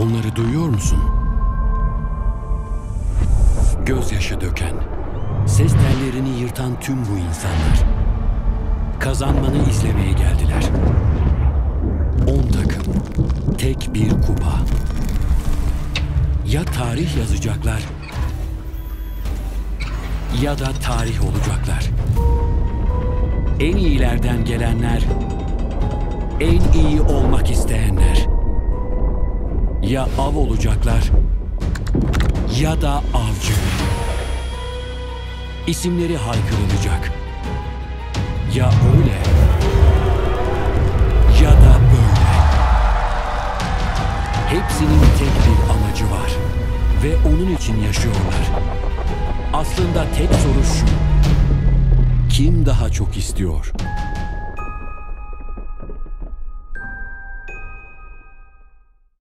Onları duyuyor musun? Gözyaşı döken, ses tellerini yırtan tüm bu insanlar. Kazanmanı izlemeye geldiler. On takım, tek bir kupa. Ya tarih yazacaklar ya da tarih olacaklar. En iyilerden gelenler, en iyi olmak isteyenler. Ya av olacaklar ya da avcı. İsimleri haykırılacak. Ya öyle ya da böyle. Hepsinin tek bir amacı var ve onun için yaşıyorlar. Aslında tek soru şu. Kim daha çok istiyor?